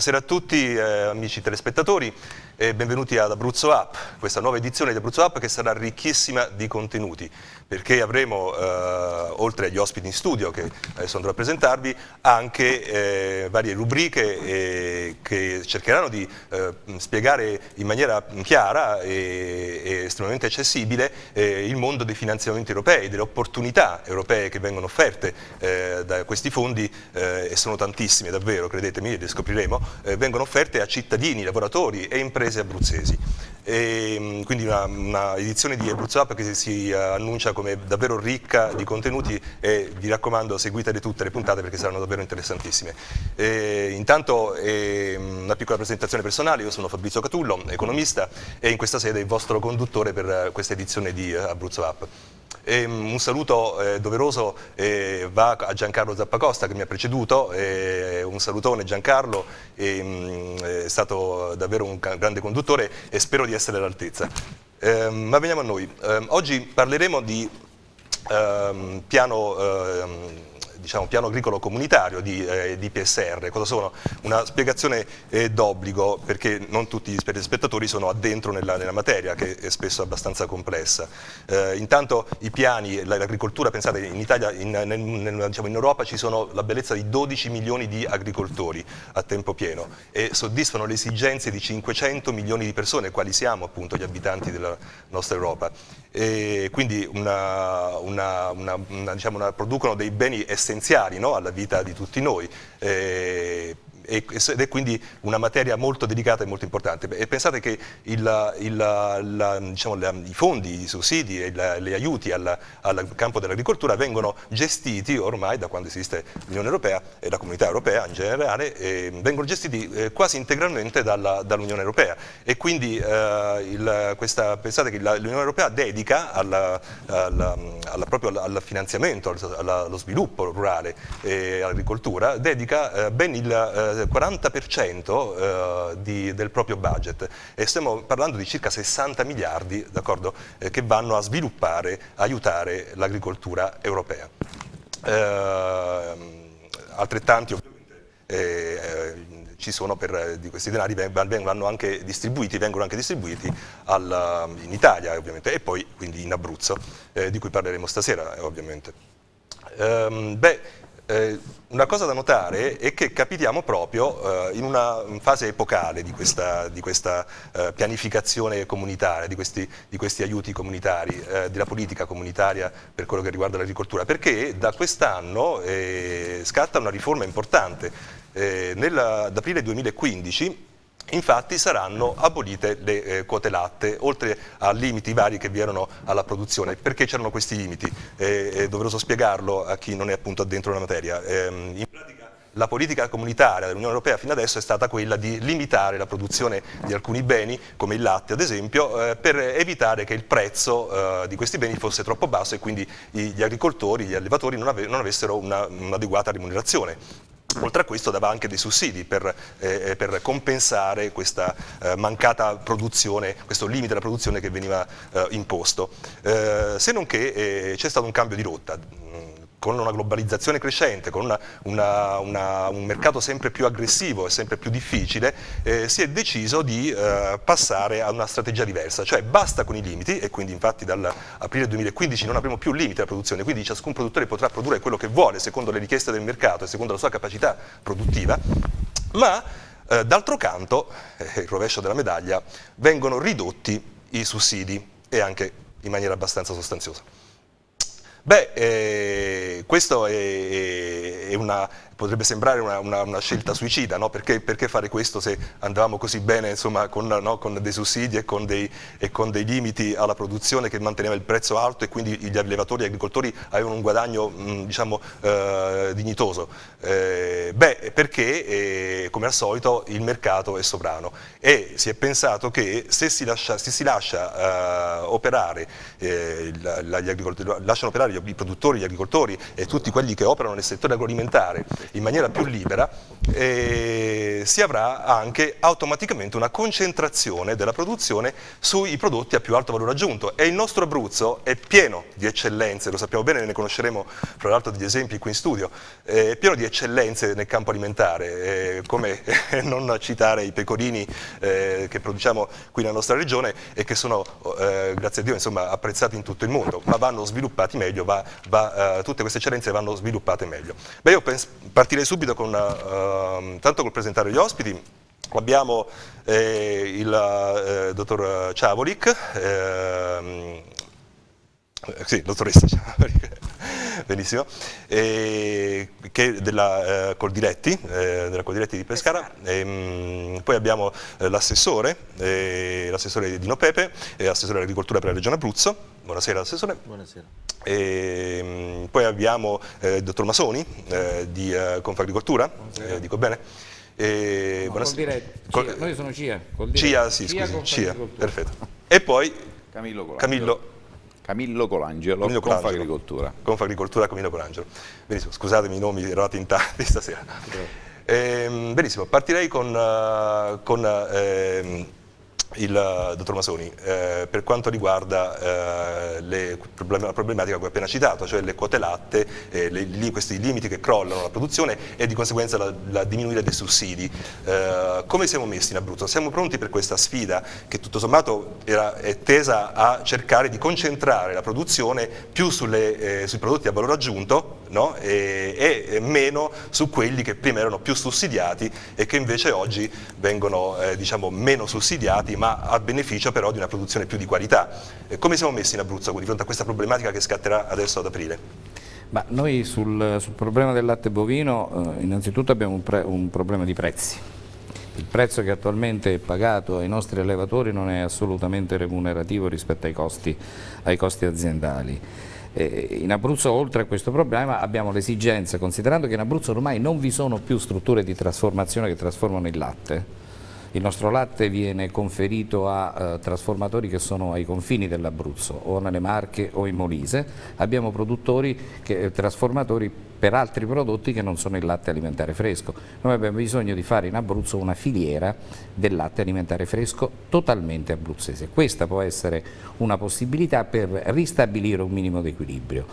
Buonasera a tutti eh, amici telespettatori e benvenuti ad Abruzzo Up, questa nuova edizione di Abruzzo Up che sarà ricchissima di contenuti perché avremo, eh, oltre agli ospiti in studio che adesso andrò a presentarvi, anche eh, varie rubriche eh, che cercheranno di eh, spiegare in maniera chiara e, e estremamente accessibile eh, il mondo dei finanziamenti europei, delle opportunità europee che vengono offerte da questi fondi, e sono tantissime davvero, credetemi, le scopriremo, eh, vengono offerte a cittadini, lavoratori e imprese abruzzesi. E, mm, quindi una, una, edizione di Abruzzo Up che si annuncia come davvero ricca di contenuti e vi raccomando seguitele tutte le puntate perché saranno davvero interessantissime. E, intanto eh, una piccola presentazione personale, io sono Fabrizio Catullo, economista e in questa sede il vostro conduttore per questa edizione di Abruzzo Up. E un saluto eh, doveroso eh, va a Giancarlo Zappacosta che mi ha preceduto, eh, un salutone Giancarlo, mh, è stato davvero un grande conduttore e spero di essere all'altezza. Ehm, ma veniamo a noi, ehm, oggi parleremo di ehm, piano ehm, diciamo, piano agricolo comunitario di, eh, di, PSR. Cosa sono? Una spiegazione eh, d'obbligo perché non tutti gli spettatori sono addentro nella, nella materia che è spesso abbastanza complessa. Eh, intanto i piani, l'agricoltura, pensate in Italia, in, nel, nel, diciamo, in Europa ci sono la bellezza di 12 milioni di agricoltori a tempo pieno e soddisfano le esigenze di 500 milioni di persone, quali siamo appunto gli abitanti della nostra Europa. E quindi una, una, una, diciamo producono dei beni essenziali no? alla vita di tutti noi. Eh, ed è quindi una materia molto delicata e molto importante. E pensate che il, il, la, diciamo, la, i fondi, i sussidi e gli aiuti al, al campo dell'agricoltura vengono gestiti ormai da quando esiste l'Unione Europea e la Comunità Europea in generale, eh, vengono gestiti eh, quasi integralmente dall'Unione Europea e quindi eh, il, questa, pensate che l'Unione Europea dedica alla, alla, alla, proprio al finanziamento, allo sviluppo rurale e all'agricoltura, dedica eh, ben il eh, 40% eh, di, del proprio budget e stiamo parlando di circa 60 miliardi eh, che vanno a sviluppare, aiutare l'agricoltura europea. Eh, altrettanti ovviamente eh, ci sono per, di questi denari vengono anche distribuiti, vengono anche distribuiti al, in Italia ovviamente e poi quindi in Abruzzo, eh, di cui parleremo stasera ovviamente. Um, beh, eh, una cosa da notare è che capitiamo proprio eh, in una fase epocale di questa, di questa eh, pianificazione comunitaria, di questi, di questi aiuti comunitari, eh, della politica comunitaria per quello che riguarda l'agricoltura, perché da quest'anno eh, scatta una riforma importante. Eh, ad aprile 2015 Infatti saranno abolite le eh, quote latte, oltre a limiti vari che vi erano alla produzione. Perché c'erano questi limiti? Eh, è doveroso spiegarlo a chi non è appunto addentro la materia. Eh, in pratica la politica comunitaria dell'Unione Europea fino adesso è stata quella di limitare la produzione di alcuni beni, come il latte ad esempio, eh, per evitare che il prezzo eh, di questi beni fosse troppo basso e quindi gli agricoltori, gli allevatori non, ave non avessero un'adeguata un remunerazione. Oltre a questo dava anche dei sussidi per, eh, eh, per compensare questa eh, mancata produzione, questo limite alla produzione che veniva eh, imposto. Eh, se non che eh, c'è stato un cambio di rotta con una globalizzazione crescente, con una, una, una, un mercato sempre più aggressivo e sempre più difficile, eh, si è deciso di eh, passare a una strategia diversa, cioè basta con i limiti e quindi infatti dall'aprile 2015 non avremo più limiti alla produzione, quindi ciascun produttore potrà produrre quello che vuole secondo le richieste del mercato e secondo la sua capacità produttiva, ma eh, d'altro canto, eh, il rovescio della medaglia, vengono ridotti i sussidi e anche in maniera abbastanza sostanziosa. Beh, eh, questo è, è una, potrebbe sembrare una, una, una scelta suicida, no? perché, perché, fare questo se andavamo così bene insomma, con, no? con, dei sussidi e con dei, e con dei, limiti alla produzione che manteneva il prezzo alto e quindi gli allevatori e gli agricoltori avevano un guadagno mh, diciamo, eh, dignitoso? Eh, beh, perché eh, come al solito il mercato è sovrano e si è pensato che se si lascia, se si lascia eh, operare, eh, lasciano operare i produttori, gli agricoltori e tutti quelli che operano nel settore agroalimentare in maniera più libera, eh, si avrà anche automaticamente una concentrazione della produzione sui prodotti a più alto valore aggiunto e il nostro Abruzzo è pieno di eccellenze, lo sappiamo bene, ne conosceremo fra l'altro degli esempi qui in studio, è pieno di eccellenze nel campo alimentare, eh, come non citare i pecorini eh, che produciamo qui nella nostra regione e che sono, eh, grazie a Dio, insomma, apprezzati in tutto il mondo, ma vanno sviluppati meglio, va, va, tutte queste eccellenze vanno sviluppate meglio. Beh, io partirei subito con, uh, tanto col presentare gli ospiti, abbiamo eh, il eh, dottor Ciavolic, ehm, sì, dottoressa benissimo, eh, che della eh, Coldiretti, eh, della Coldiretti di Pescara, e, mh, mm, poi abbiamo eh, l'assessore, eh, l'assessore Dino Pepe, assessore all'agricoltura per la regione Abruzzo, buonasera assessore. Buonasera. E, mh, mm, poi abbiamo eh, il dottor Masoni di Confagricoltura, dico bene? E, no, Col, noi sono CIA. CIA, sì, CIA, scusi, CIA, perfetto. E poi Camillo Camillo Camillo Colangelo, Camillo Confagricoltura. Confagricoltura Camillo Colangelo. Benissimo, scusatemi i nomi, eravate in tanti stasera. Eh, benissimo, partirei con, uh, con uh, il uh, dottor Masoni eh, per quanto riguarda eh, le, la problematica che ho appena citato, cioè le quote latte, eh, le, questi limiti che crollano la produzione e di conseguenza la, la diminuire dei sussidi. Eh, come siamo messi in Abruzzo? Siamo pronti per questa sfida che tutto sommato era, è tesa a cercare di concentrare la produzione più sulle, eh, sui prodotti a valore aggiunto no? e, e, meno su quelli che prima erano più sussidiati e che invece oggi vengono eh, diciamo, meno sussidiati ma a beneficio però di una produzione più di qualità. Eh, come siamo messi in Abruzzo di fronte a questa problematica che scatterà adesso ad aprile? Ma noi sul, sul, problema del latte bovino eh, innanzitutto abbiamo un, pre, un problema di prezzi. Il prezzo che attualmente è pagato ai nostri allevatori non è assolutamente remunerativo rispetto ai costi, ai costi aziendali. Eh, in Abruzzo oltre a questo problema abbiamo l'esigenza, considerando che in Abruzzo ormai non vi sono più strutture di trasformazione che trasformano il latte, il nostro latte viene conferito a eh, trasformatori che sono ai confini dell'Abruzzo, o nelle Marche o in Molise. Abbiamo produttori, che, eh, trasformatori per altri prodotti che non sono il latte alimentare fresco. Noi abbiamo bisogno di fare in Abruzzo una filiera del latte alimentare fresco totalmente abruzzese. Questa può essere una possibilità per ristabilire un minimo di equilibrio.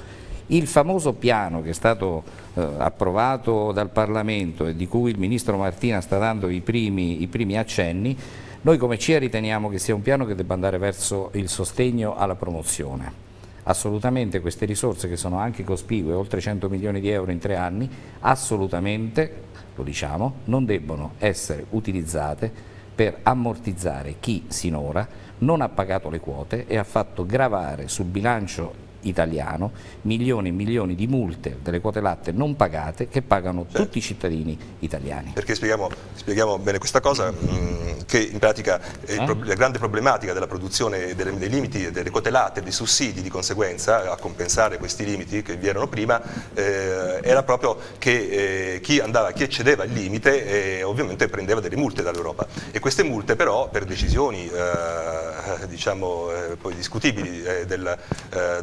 Il famoso piano che è stato eh, approvato dal Parlamento e di cui il Ministro Martina sta dando i primi, i primi accenni, noi come CIA riteniamo che sia un piano che debba andare verso il sostegno alla promozione. Assolutamente queste risorse che sono anche cospicue, oltre 100 milioni di euro in tre anni, assolutamente, lo diciamo, non debbono essere utilizzate per ammortizzare chi sinora non ha pagato le quote e ha fatto gravare sul bilancio italiano milioni e milioni di multe delle quote latte non pagate che pagano certo. tutti i cittadini italiani. Perché spieghiamo, spieghiamo bene questa cosa, mh, mm, che in pratica eh? la grande problematica della produzione delle, dei limiti delle quote latte, dei sussidi di conseguenza a compensare questi limiti che vi erano prima, eh, era proprio che eh, chi, andava, chi eccedeva il limite eh, ovviamente prendeva delle multe dall'Europa e queste multe però per decisioni eh, diciamo, eh, poi discutibili del,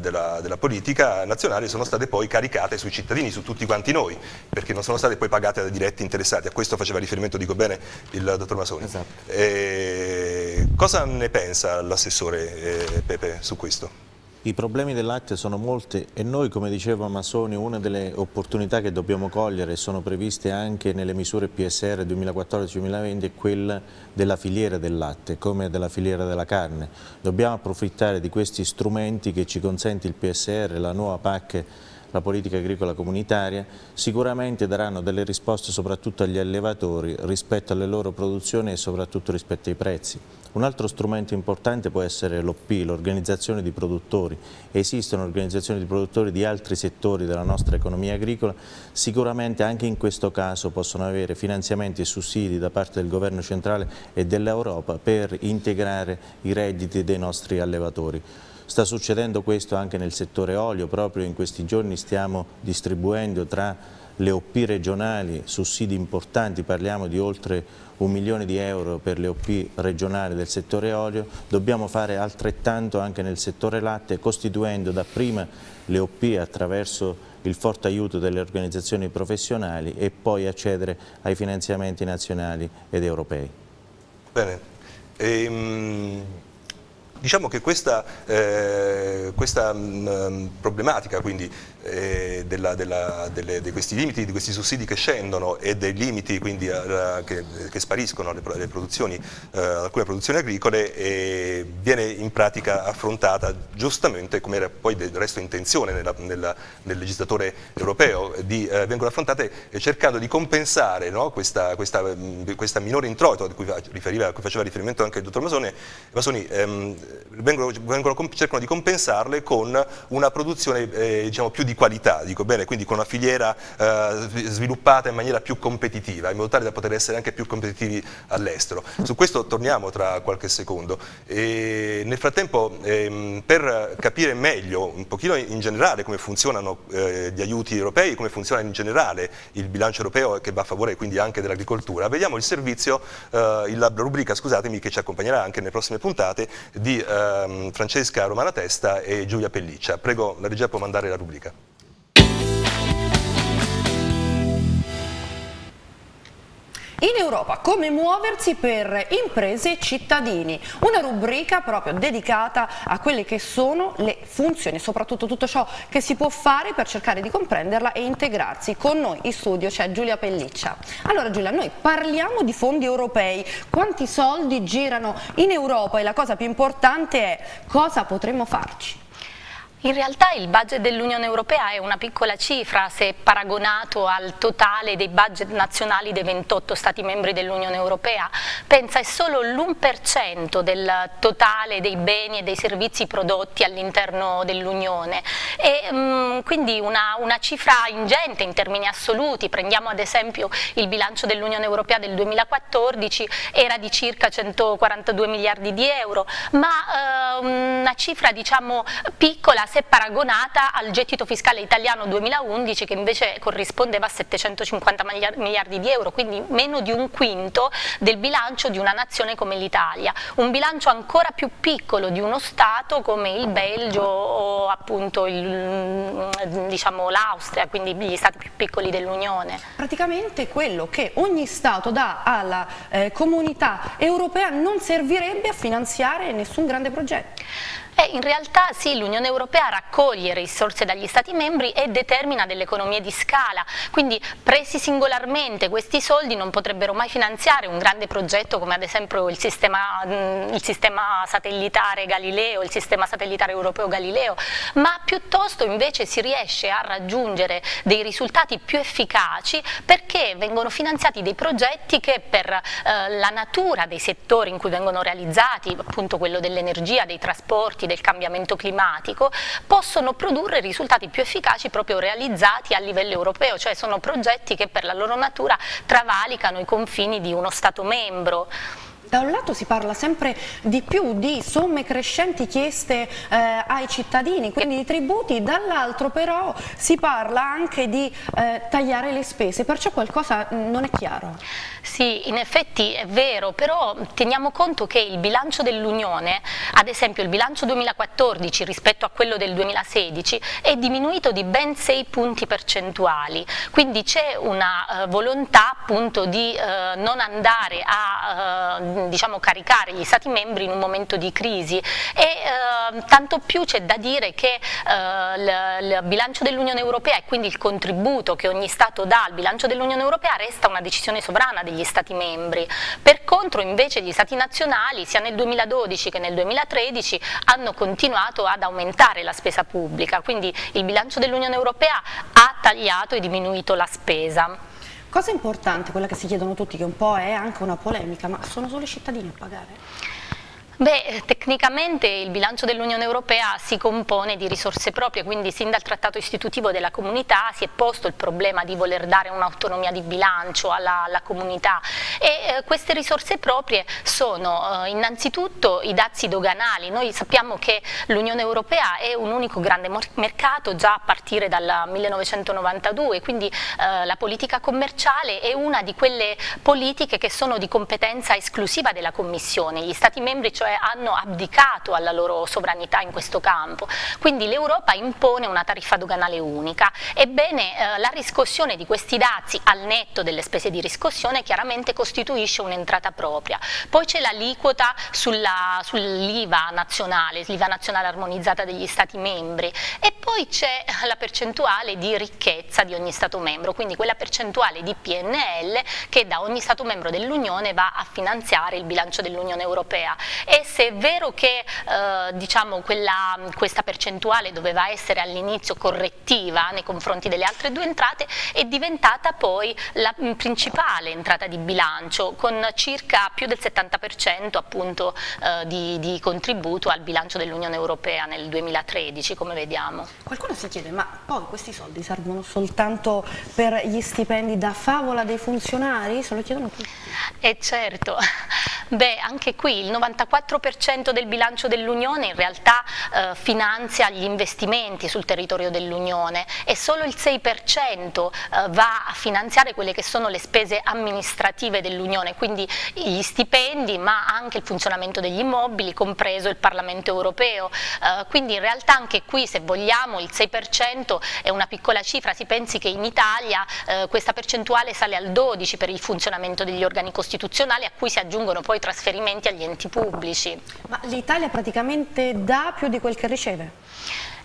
della della, politica nazionale sono state poi caricate sui cittadini, su tutti quanti noi, perché non sono state poi pagate da diretti interessati. A questo faceva riferimento, dico bene, il dottor Masoni. Esatto. Eh, cosa ne pensa l'assessore eh, Pepe su questo? I problemi del latte sono molti e noi, come diceva Masoni, una delle opportunità che dobbiamo cogliere e sono previste anche nelle misure PSR 2014-2020 è quella della filiera del latte, come della filiera della carne. Dobbiamo approfittare di questi strumenti che ci consente il PSR, la nuova PAC la politica agricola comunitaria, sicuramente daranno delle risposte soprattutto agli allevatori rispetto alle loro produzioni e soprattutto rispetto ai prezzi. Un altro strumento importante può essere l'OP, l'organizzazione di produttori. Esistono organizzazioni di produttori di altri settori della nostra economia agricola, sicuramente anche in questo caso possono avere finanziamenti e sussidi da parte del governo centrale e dell'Europa per integrare i redditi dei nostri allevatori. Sta succedendo questo anche nel settore olio, proprio in questi giorni stiamo distribuendo tra le OP regionali, sussidi importanti, parliamo di oltre un milione di euro per le OP regionali del settore olio, dobbiamo fare altrettanto anche nel settore latte costituendo dapprima le OP attraverso il forte aiuto delle organizzazioni professionali e poi accedere ai finanziamenti nazionali ed europei. Bene. Ehm... Diciamo che questa, eh, questa mh, mm, problematica quindi, eh, della, della, delle, di questi limiti, di questi sussidi che scendono e dei limiti quindi, a, che, che, spariscono alle, alle produzioni, eh, alcune produzioni agricole viene in pratica affrontata giustamente come era poi del resto intenzione nella, nella, nel legislatore europeo, di, eh, vengono affrontate cercando di compensare no, questa, questa, questa, minore introito a cui, a cui, faceva riferimento anche il dottor Masone, Masoni, ehm, vengono, vengono, cercano di compensarle con una produzione eh, diciamo, più di qualità, bene, quindi con una filiera eh, sviluppata in maniera più competitiva, in modo tale da poter essere anche più competitivi all'estero. Su questo torniamo tra qualche secondo. E nel frattempo, ehm, per capire meglio, un pochino in generale, come funzionano eh, gli aiuti europei, come funziona in generale il bilancio europeo che va a favore quindi anche dell'agricoltura, vediamo il servizio, eh, la rubrica, scusatemi, che ci accompagnerà anche nelle prossime puntate, di ehm, Francesca Romana Testa e Giulia Pelliccia. Prego, la regia può mandare la rubrica. In Europa, come muoversi per imprese e cittadini, una rubrica proprio dedicata a quelle che sono le funzioni, soprattutto tutto ciò che si può fare per cercare di comprenderla e integrarsi. Con noi in studio c'è Giulia Pelliccia. Allora Giulia, noi parliamo di fondi europei, quanti soldi girano in Europa e la cosa più importante è cosa potremmo farci? In realtà il budget dell'Unione Europea è una piccola cifra se paragonato al totale dei budget nazionali dei 28 Stati membri dell'Unione Europea. Pensa è solo l'1% del totale dei beni e dei servizi prodotti all'interno dell'Unione mh, quindi una, una, cifra ingente in termini assoluti. Prendiamo ad esempio il bilancio dell'Unione Europea del 2014, era di circa 142 miliardi di euro, ma eh, una cifra diciamo piccola se paragonata al gettito fiscale italiano 2011 che invece corrispondeva a 750 miliardi di euro, quindi meno di un quinto del bilancio di una nazione come l'Italia, un bilancio ancora più piccolo di uno Stato come il Belgio o appunto diciamo, l'Austria, quindi gli Stati più piccoli dell'Unione. Praticamente quello che ogni Stato dà alla eh, comunità europea non servirebbe a finanziare nessun grande progetto. Eh, in realtà sì, l'Unione Europea raccoglie risorse dagli Stati membri e determina delle economie di scala, quindi presi singolarmente questi soldi non potrebbero mai finanziare un grande progetto come ad esempio il sistema, il sistema satellitare Galileo, il sistema satellitare europeo Galileo, ma piuttosto invece si riesce a raggiungere dei risultati più efficaci perché vengono finanziati dei progetti che per eh, la natura dei settori in cui vengono realizzati, appunto quello dell'energia, dei trasporti, effetti del cambiamento climatico possono produrre risultati più efficaci proprio realizzati a livello europeo, cioè sono progetti che per la loro natura travalicano i confini di uno Stato membro. Da un lato si parla sempre di più di somme crescenti chieste eh, ai cittadini, quindi di tributi, dall'altro però si parla anche di eh, tagliare le spese, perciò qualcosa non è chiaro. Sì, in effetti è vero, però teniamo conto che il bilancio dell'Unione, ad esempio il bilancio 2014 rispetto a quello del 2016, è diminuito di ben 6 punti percentuali, quindi c'è una uh, volontà appunto di uh, non andare a uh, diciamo, caricare gli Stati membri in un momento di crisi e eh, tanto più c'è da dire che eh, il bilancio dell'Unione Europea e quindi il contributo che ogni Stato dà al bilancio dell'Unione Europea resta una decisione sovrana degli Stati membri. Per contro invece gli Stati nazionali sia nel 2012 che nel 2013 hanno continuato ad aumentare la spesa pubblica, quindi il bilancio dell'Unione Europea ha tagliato e diminuito la spesa. Cosa importante, quella che si chiedono tutti, che un po' è anche una polemica, ma sono solo i cittadini a pagare? Beh, tecnicamente il bilancio dell'Unione Europea si compone di risorse proprie, quindi sin dal trattato istitutivo della comunità si è posto il problema di voler dare un'autonomia di bilancio alla, alla comunità. E eh, queste risorse proprie sono eh, innanzitutto i dazi doganali, noi sappiamo che l'Unione Europea è un unico grande mercato già a partire dal 1992, quindi eh, la politica commerciale è una di quelle politiche che sono di competenza esclusiva della Commissione, gli Stati membri cioè cioè hanno abdicato alla loro sovranità in questo campo. Quindi l'Europa impone una tariffa doganale unica. Ebbene, eh, la riscossione di questi dazi al netto delle spese di riscossione chiaramente costituisce un'entrata propria. Poi c'è l'aliquota sull'IVA nazionale, l'IVA nazionale armonizzata degli Stati membri e poi c'è la percentuale di ricchezza di ogni Stato membro, quindi quella percentuale di PNL che da ogni Stato membro dell'Unione va a finanziare il bilancio dell'Unione Europea e se è vero che eh, diciamo, quella, questa percentuale doveva essere all'inizio correttiva nei confronti delle altre due entrate, è diventata poi la principale entrata di bilancio con circa più del 70% appunto eh, di, di contributo al bilancio dell'Unione Europea nel 2013 come vediamo. Qualcuno si chiede ma poi questi soldi servono soltanto per gli stipendi da favola dei funzionari? Se lo chiedono tutti. Eh certo, beh anche qui il 94 4% del bilancio dell'Unione in realtà eh, finanzia gli investimenti sul territorio dell'Unione e solo il 6% eh, va a finanziare quelle che sono le spese amministrative dell'Unione, quindi gli stipendi ma anche il funzionamento degli immobili, compreso il Parlamento europeo. Eh, quindi in realtà anche qui se vogliamo il 6% è una piccola cifra, si pensi che in Italia eh, questa percentuale sale al 12% per il funzionamento degli organi costituzionali a cui si aggiungono poi trasferimenti agli enti pubblici pubblici. Ma l'Italia praticamente dà più di quel che riceve?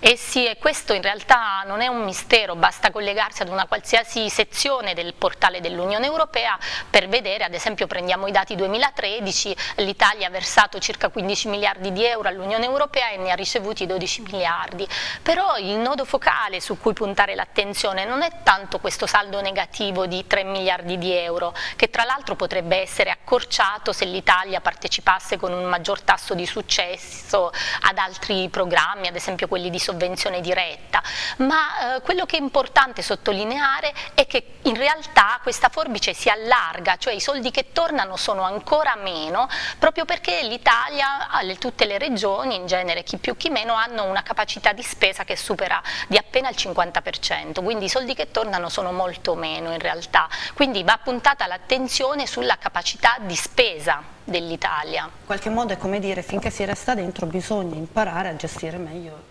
Eh sì, e questo in realtà non è un mistero, basta collegarsi ad una qualsiasi sezione del portale dell'Unione Europea per vedere, ad esempio prendiamo i dati 2013, l'Italia ha versato circa 15 miliardi di euro all'Unione Europea e ne ha ricevuti 12 miliardi, però il nodo focale su cui puntare l'attenzione non è tanto questo saldo negativo di 3 miliardi di euro, che tra l'altro potrebbe essere accorciato se l'Italia partecipasse con un maggior tasso di successo ad altri programmi, ad esempio quelli di sovvenzione diretta, ma eh, quello che è importante sottolineare è che in realtà questa forbice si allarga, cioè i soldi che tornano sono ancora meno, proprio perché l'Italia, tutte le regioni, in genere chi più chi meno, hanno una capacità di spesa che supera di appena il 50%, quindi i soldi che tornano sono molto meno in realtà, quindi va puntata l'attenzione sulla capacità di spesa dell'Italia. In qualche modo è come dire finché si resta dentro bisogna imparare a gestire meglio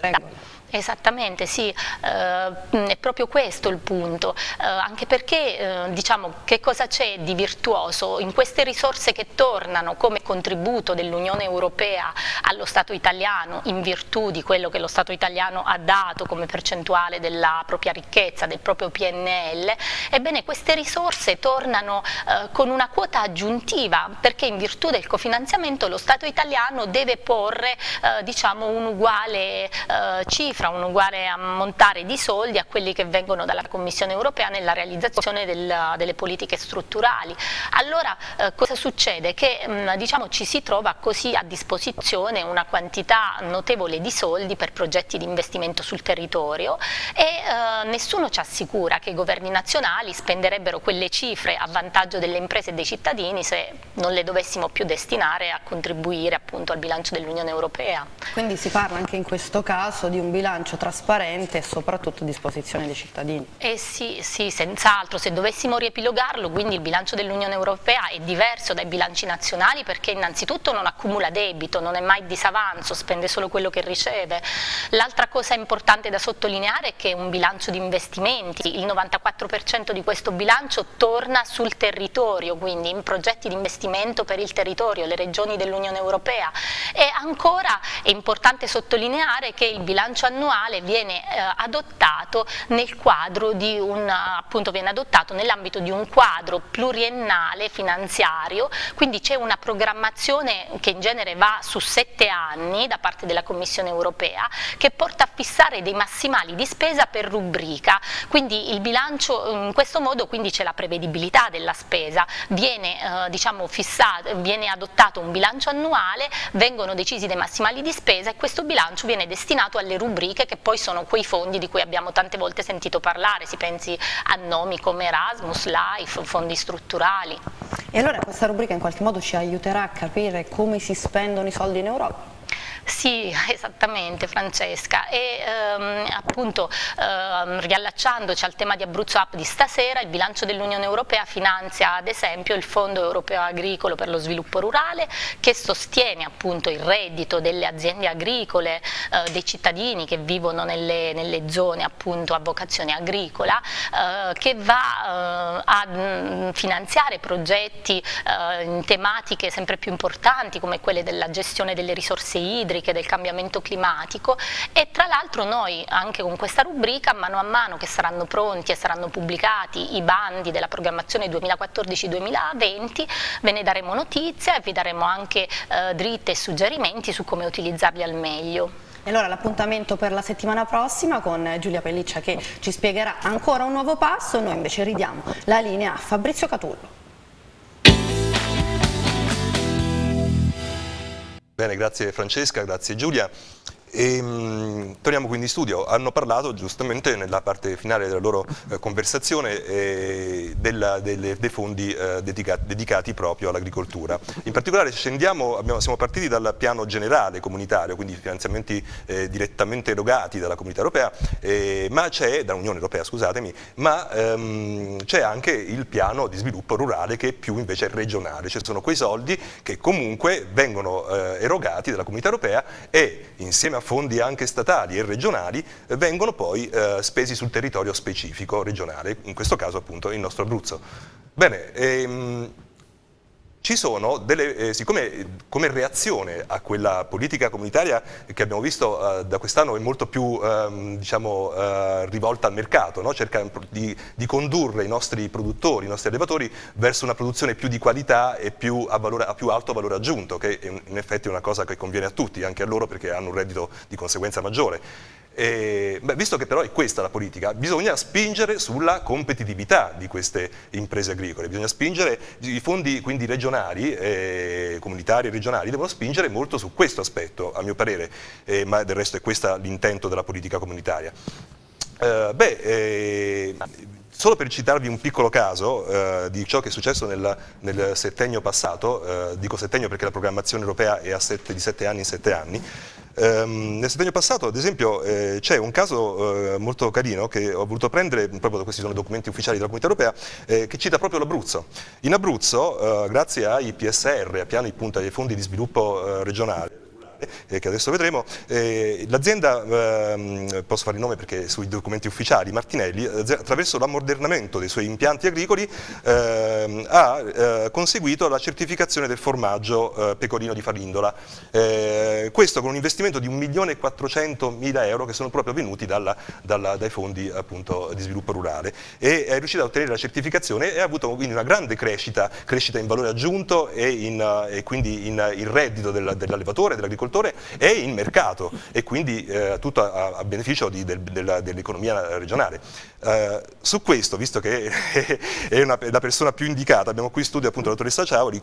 quelle Esattamente, sì, eh, è proprio questo il punto, eh, anche perché eh, diciamo che cosa c'è di virtuoso? In queste risorse che tornano come contributo dell'Unione Europea allo Stato italiano in virtù di quello che lo Stato italiano ha dato come percentuale della propria ricchezza, del proprio PNL, ebbene queste risorse tornano eh, con una quota aggiuntiva perché in virtù del cofinanziamento lo Stato italiano deve porre eh, diciamo, un'uguale eh, cifra cifra, un uguale ammontare di soldi a quelli che vengono dalla Commissione europea nella realizzazione del, delle politiche strutturali. Allora eh, cosa succede? Che mh, mm, diciamo, ci si trova così a disposizione una quantità notevole di soldi per progetti di investimento sul territorio e eh, nessuno ci assicura che i governi nazionali spenderebbero quelle cifre a vantaggio delle imprese e dei cittadini se non le dovessimo più destinare a contribuire appunto al bilancio dell'Unione Europea. Quindi si parla anche in questo caso di un bilancio bilancio trasparente e soprattutto a disposizione dei cittadini. Eh sì, sì senz'altro, se dovessimo riepilogarlo, quindi il bilancio dell'Unione Europea è diverso dai bilanci nazionali perché innanzitutto non accumula debito, non è mai disavanzo, spende solo quello che riceve. L'altra cosa importante da sottolineare è che è un bilancio di investimenti, il 94% di questo bilancio torna sul territorio, quindi in progetti di investimento per il territorio, le regioni dell'Unione Europea e ancora è importante sottolineare che il bilancio annuale annuale viene eh, adottato nel quadro di un, appunto viene adottato nell'ambito di un quadro pluriennale finanziario, quindi c'è una programmazione che in genere va su sette anni da parte della Commissione europea che porta a fissare dei massimali di spesa per rubrica, quindi il bilancio in questo modo c'è la prevedibilità della spesa, viene, eh, diciamo, fissato, viene adottato un bilancio annuale, vengono decisi dei massimali di spesa e questo bilancio viene destinato alle rubriche che poi sono quei fondi di cui abbiamo tante volte sentito parlare, si pensi a nomi come Erasmus, Life, fondi strutturali. E allora questa rubrica in qualche modo ci aiuterà a capire come si spendono i soldi in Europa? Sì, esattamente Francesca. E ehm, appunto ehm, riallacciandoci al tema di Abruzzo Up di stasera, il bilancio dell'Unione Europea finanzia ad esempio il Fondo Europeo Agricolo per lo Sviluppo Rurale che sostiene appunto il reddito delle aziende agricole, eh, dei cittadini che vivono nelle, nelle, zone appunto a vocazione agricola, eh, che va eh, a mm, finanziare progetti eh, in tematiche sempre più importanti come quelle della gestione delle risorse idriche, rubriche del cambiamento climatico e tra l'altro noi anche con questa rubrica mano a mano che saranno pronti e saranno pubblicati i bandi della programmazione 2014-2020 ve ne daremo notizia e vi daremo anche eh, dritte e suggerimenti su come utilizzarli al meglio. E allora l'appuntamento per la settimana prossima con Giulia Pelliccia che ci spiegherà ancora un nuovo passo, noi invece ridiamo la linea a Fabrizio Catullo. Bene, grazie Francesca, grazie Giulia. E, mh, torniamo quindi in studio, hanno parlato giustamente nella parte finale della loro eh, conversazione eh, della, delle, dei fondi eh, dedicati, dedicati, proprio all'agricoltura. In particolare scendiamo, abbiamo, siamo partiti dal piano generale comunitario, quindi finanziamenti eh, direttamente erogati dalla comunità europea, eh, ma c'è, dall'Unione Europea scusatemi, ma ehm, c'è anche il piano di sviluppo rurale che è più invece regionale, cioè sono quei soldi che comunque vengono eh, erogati dalla comunità europea e insieme a fondi anche statali e regionali eh, vengono poi eh, spesi sul territorio specifico regionale, in questo caso appunto il nostro Abruzzo. Bene, ehm, ci sono delle, eh, siccome come reazione a quella politica comunitaria che abbiamo visto eh, da quest'anno è molto più ehm, diciamo, eh, rivolta al mercato, no? cerca di, di, condurre i nostri produttori, i nostri allevatori verso una produzione più di qualità e più a, valore, a più alto valore aggiunto, che in effetti è una cosa che conviene a tutti, anche a loro perché hanno un reddito di conseguenza maggiore. E, beh, visto che però è questa la politica, bisogna spingere sulla competitività di queste imprese agricole, bisogna spingere, i fondi quindi regionali, eh, comunitari e regionali devono spingere molto su questo aspetto, a mio parere, eh, ma del resto è questo l'intento della politica comunitaria. Eh, beh, eh, Solo per citarvi un piccolo caso eh, di ciò che è successo nel, nel settennio passato, eh, dico settennio perché la programmazione europea è sette, di sette anni in sette anni, ehm, nel settennio passato ad esempio eh, c'è un caso eh, molto carino che ho voluto prendere, proprio da questi sono documenti ufficiali della Comunità Europea, eh, che cita proprio l'Abruzzo. In Abruzzo, eh, grazie ai PSR, a piani appunto ai fondi di sviluppo regionale, eh, che adesso vedremo, eh, l'azienda, eh, posso fare il nome perché sui documenti ufficiali, Martinelli, attraverso l'ammodernamento dei suoi impianti agricoli ehm, ha eh, conseguito la certificazione del formaggio eh, pecorino di Farindola. Eh, questo con un investimento di 1.400.000 euro che sono proprio venuti dalla, dalla, dai fondi appunto, di sviluppo rurale e è riuscito a ottenere la certificazione e ha avuto quindi una grande crescita, crescita in valore aggiunto e, in, e quindi in, in reddito dell'allevatore, dell'agricoltore agricoltore è in mercato e quindi eh, tutto a, a beneficio del, dell'economia regionale. Eh, su questo, visto che è, una, la persona più indicata, abbiamo qui in studio appunto la dottoressa Ciavoli,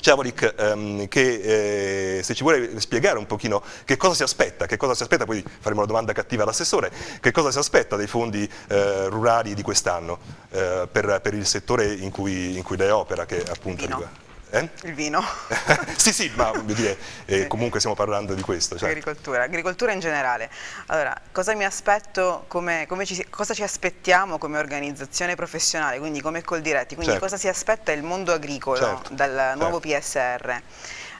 Ciavolic ehm, che eh, se ci vuole spiegare un pochino che cosa si aspetta, che cosa si aspetta, poi faremo la domanda cattiva all'assessore, che cosa si aspetta dei fondi eh, rurali di quest'anno eh, per, per, il settore in cui, in cui lei opera, che appunto riguarda. Eh? Il vino. sì, sì, ma dire, eh, comunque stiamo parlando di questo. Certo. Agricoltura, agricoltura in generale. Allora, cosa mi aspetto, come, come ci, cosa ci aspettiamo come organizzazione professionale, quindi come Coldiretti, quindi certo. cosa si aspetta il mondo agricolo certo. dal nuovo certo. PSR?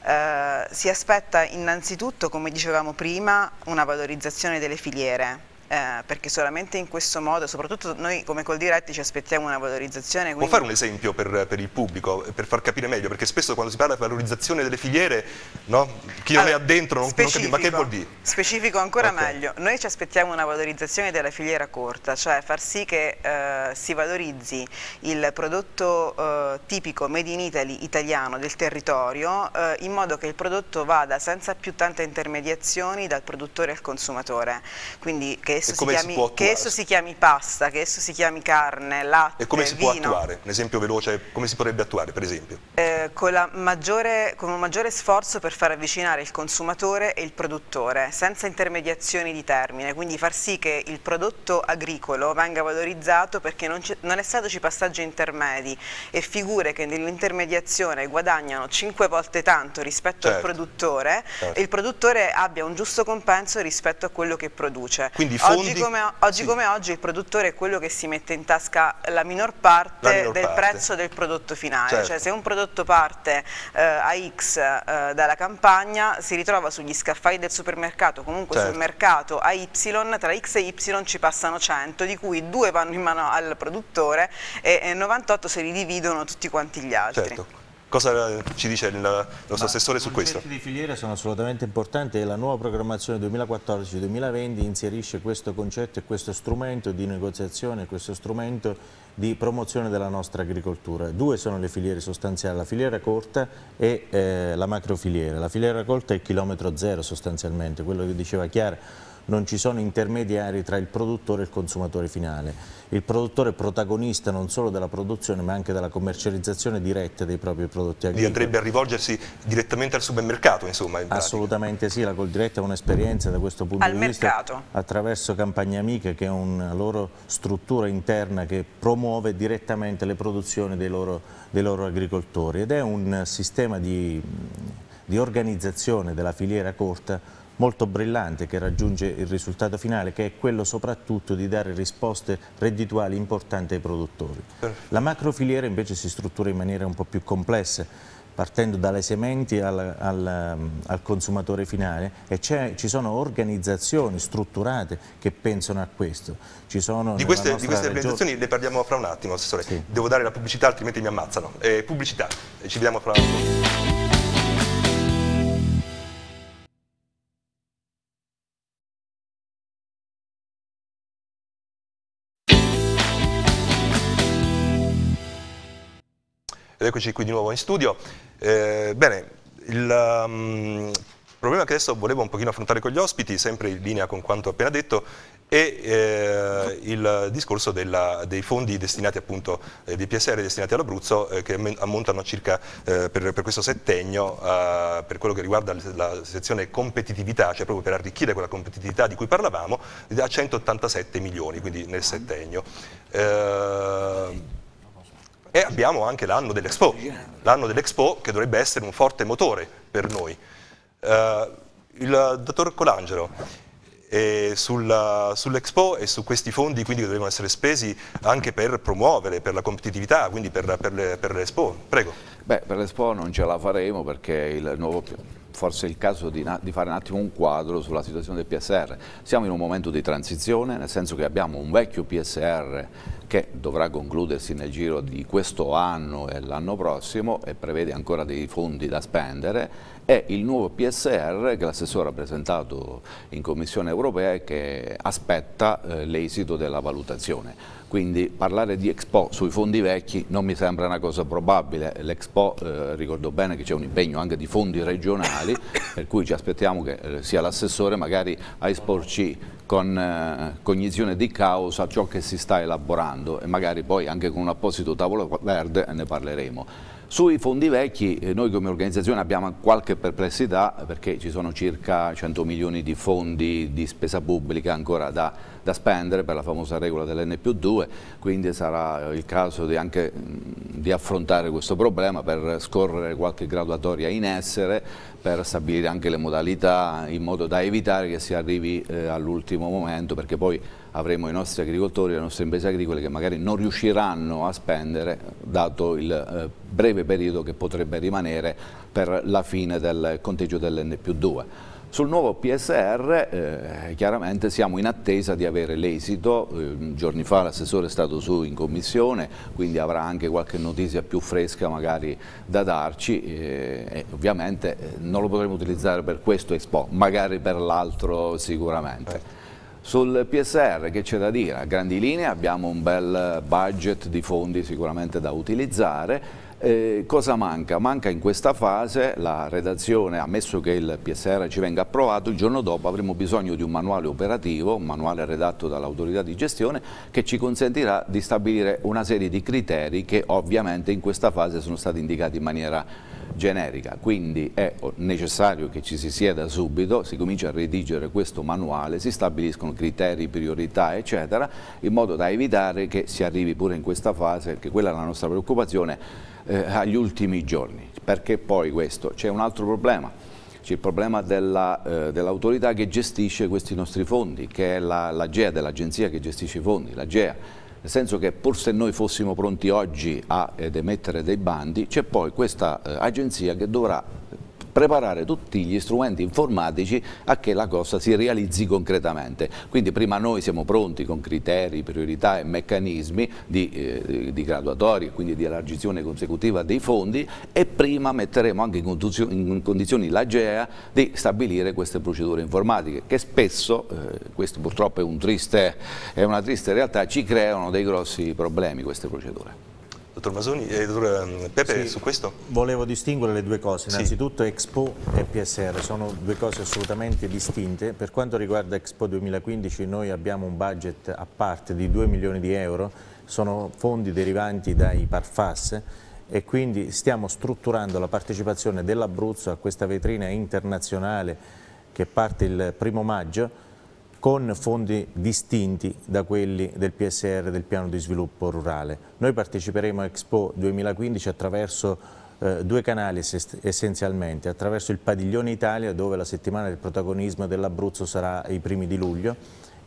Uh, si aspetta innanzitutto, come dicevamo prima, una valorizzazione delle filiere, eh, perché solamente in questo modo, soprattutto noi come Coldiretti ci aspettiamo una valorizzazione. Quindi... Può fare un esempio per, per, il pubblico, per far capire meglio, perché spesso quando si parla di valorizzazione delle filiere, no? chi non allora, è addentro non, non capisce, ma che vuol dire? Specifico ancora okay. meglio, noi ci aspettiamo una valorizzazione della filiera corta, cioè far sì che eh, si valorizzi il prodotto eh, tipico made in Italy italiano del territorio eh, in modo che il prodotto vada senza più tante intermediazioni dal produttore al consumatore, quindi che esso, si chiami, che esso si chiami pasta, che esso si chiami carne, latte, E come si vino. può attuare? Un esempio veloce, come si potrebbe attuare per esempio? Eh, con, maggiore, con un maggiore sforzo per far avvicinare il consumatore e il produttore, senza intermediazioni di termine, quindi far sì che il prodotto agricolo venga valorizzato perché non, non essendoci passaggi intermedi e figure che nell'intermediazione guadagnano 5 volte tanto rispetto certo. al produttore, certo. il produttore abbia un giusto compenso rispetto a quello che produce. Quindi fondi... oggi, come, oggi sì. come oggi il produttore è quello che si mette in tasca la minor parte la minor del parte. prezzo del prodotto finale, certo. cioè se un prodotto parte eh, a X eh, dalla campagna si ritrova sugli scaffali del supermercato, comunque sul certo. mercato a Y, tra X e Y ci passano 100, di cui due vanno in mano al produttore e, e 98 se li dividono tutti quanti gli altri. Certo. Cosa ci dice il nostro assessore su questo? I di filiera sono assolutamente importanti e la nuova programmazione 2014-2020 inserisce questo concetto e questo strumento di negoziazione, questo strumento di promozione della nostra agricoltura. Due sono le filiere sostanziali, la filiera corta e eh, la macrofiliera. La filiera corta è il chilometro zero sostanzialmente, quello che diceva Chiara non ci sono intermediari tra il produttore e il consumatore finale. Il produttore è protagonista non solo della produzione ma anche della commercializzazione diretta dei propri prodotti agricoli. Quindi andrebbe a rivolgersi direttamente al supermercato insomma? In Assolutamente sì, la Coldiretta ha un'esperienza da questo punto al di mercato. vista attraverso Campagne Amiche che è una loro struttura interna che promuove direttamente le produzioni dei loro, dei loro agricoltori ed è un sistema di, di organizzazione della filiera corta molto brillante che raggiunge il risultato finale che è quello soprattutto di dare risposte reddituali importanti ai produttori. La macrofiliera invece si struttura in maniera un po' più complessa partendo dalle sementi al, al, al consumatore finale e ci sono organizzazioni strutturate che pensano a questo. di queste, di queste organizzazioni ne parliamo fra un attimo, Assessore. Sì. Devo dare la pubblicità altrimenti mi ammazzano. Eh, pubblicità, ci vediamo fra un attimo. Ed eccoci qui di nuovo in studio. Eh, bene, il um, problema che adesso volevo un pochino affrontare con gli ospiti, sempre in linea con quanto appena detto, è eh, il discorso della, dei fondi destinati appunto, eh, dei PSR destinati all'Abruzzo eh, che ammontano circa eh, per, per, questo settennio, eh, per quello che riguarda la sezione competitività, cioè proprio per arricchire quella competitività di cui parlavamo, a 187 milioni, quindi nel settennio. E abbiamo anche l'anno dell'Expo, l'anno dell'Expo che dovrebbe essere un forte motore per noi. Uh, il dottor Colangelo, eh, sull'Expo e su questi fondi quindi che devono essere spesi anche per promuovere, per la competitività, quindi per, per, l'Expo. Prego. Beh, per l'Expo non ce la faremo perché il nuovo forse è il caso di, di, fare un attimo un quadro sulla situazione del PSR. Siamo in un momento di transizione, nel senso che abbiamo un vecchio PSR che dovrà concludersi nel giro di questo anno e l'anno prossimo e prevede ancora dei fondi da spendere e il nuovo PSR che l'assessore ha presentato in Commissione europea e che aspetta eh, l'esito della valutazione. Quindi parlare di Expo sui fondi vecchi non mi sembra una cosa probabile. L'Expo, eh, ricordo bene che c'è un impegno anche di fondi regionali, per cui ci aspettiamo che eh, sia l'assessore magari a esporci con eh, cognizione di causa ciò che si sta elaborando e magari poi anche con un apposito tavolo verde ne parleremo. Sui fondi vecchi eh, noi come organizzazione abbiamo qualche perplessità perché ci sono circa 100 milioni di fondi di spesa pubblica ancora da, da spendere per la famosa regola dell'N più 2, quindi sarà il caso di, anche, di affrontare questo problema per scorrere qualche graduatoria in essere, per stabilire anche le modalità in modo da evitare che si arrivi eh, all'ultimo momento perché poi avremo i nostri agricoltori, le nostre imprese agricole che magari non riusciranno a spendere dato il eh, breve periodo che potrebbe rimanere per la fine del conteggio dell'N più 2. Sul nuovo PSR eh, chiaramente siamo in attesa di avere l'esito, eh, giorni fa l'assessore è stato su in commissione, quindi avrà anche qualche notizia più fresca magari da darci eh, e ovviamente eh, non lo potremo utilizzare per questo Expo, magari per l'altro sicuramente. Sul PSR che c'è da dire? A grandi linee abbiamo un bel budget di fondi sicuramente da utilizzare, eh, cosa manca? Manca in questa fase la redazione, ammesso che il PSR ci venga approvato, il giorno dopo avremo bisogno di un manuale operativo, un manuale redatto dall'autorità di gestione che ci consentirà di stabilire una serie di criteri che ovviamente in questa fase sono stati indicati in maniera generica, quindi è necessario che ci si sieda subito, si comincia a redigere questo manuale, si stabiliscono criteri, priorità eccetera, in modo da evitare che si arrivi pure in questa fase, perché quella è la nostra preoccupazione, eh, agli ultimi giorni. Perché poi questo? C'è un altro problema, c'è il problema dell'autorità dell che gestisce questi nostri fondi, che è la, la GEA, dell'agenzia che gestisce i fondi, la GEA. Nel senso che pur se noi fossimo pronti oggi a emettere dei bandi, c'è poi questa eh, agenzia che dovrà preparare tutti gli strumenti informatici a che la cosa si realizzi concretamente. Quindi prima noi siamo pronti con criteri, priorità e meccanismi di, eh, di graduatoria, quindi di elargizione consecutiva dei fondi e prima metteremo anche in in condizioni l'AGEA di stabilire queste procedure informatiche che spesso, eh, questo purtroppo è, un triste, è una triste realtà, ci creano dei grossi problemi queste procedure. Dottor Masoni, eh, dottor ehm, Pepe, sì, su questo? Volevo distinguere le due cose. Innanzitutto sì. Expo e PSR sono due cose assolutamente distinte. Per quanto riguarda Expo 2015 noi abbiamo un budget a parte di 2 milioni di euro, sono fondi derivanti dai Parfas e quindi stiamo strutturando la partecipazione dell'Abruzzo a questa vetrina internazionale che parte il primo maggio con fondi distinti da quelli del PSR del piano di sviluppo rurale. Noi parteciperemo a Expo 2015 attraverso eh, due canali essenzialmente, attraverso il Padiglione Italia dove la settimana del protagonismo dell'Abruzzo sarà i primi di luglio